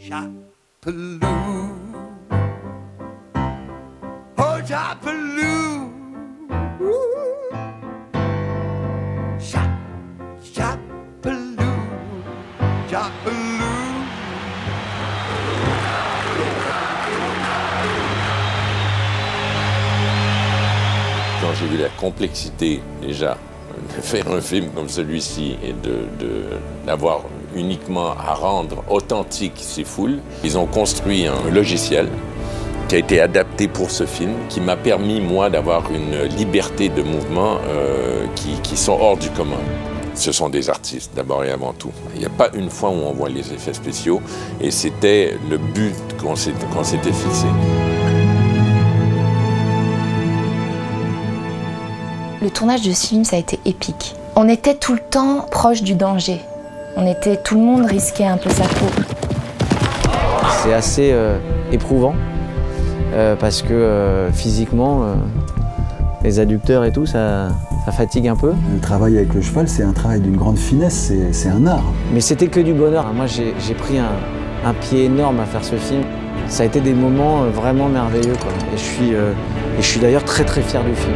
Chapelou. Oh, Chapelou. Chap, Chapelou. Chapelou. Quand j'ai vu la complexité déjà de faire un film comme celui-ci et de- d'avoir uniquement à rendre authentique ces foules, ils ont construit un logiciel qui a été adapté pour ce film, qui m'a permis, moi, d'avoir une liberté de mouvement euh, qui, sont hors du commun. Ce sont des artistes, d'abord et avant tout. Il n'y a pas une fois où on voit les effets spéciaux, et c'était le but qu'on s'était fixé. Le tournage de ce film, ça a été épique. On était tout le temps proche du danger. On était, tout le monde risquait un peu sa peau. C'est assez euh, éprouvant euh, parce que euh, physiquement, euh, les adducteurs et tout, ça, ça fatigue un peu. Le travail avec le cheval, c'est un travail d'une grande finesse, c'est- c'est un art. Mais c'était que du bonheur. Moi, j'ai j'ai pris un, un pied énorme à faire ce film. Ça a été des moments vraiment merveilleux. Quoi. Et je suis, euh, et je suis d'ailleurs très très fier du film.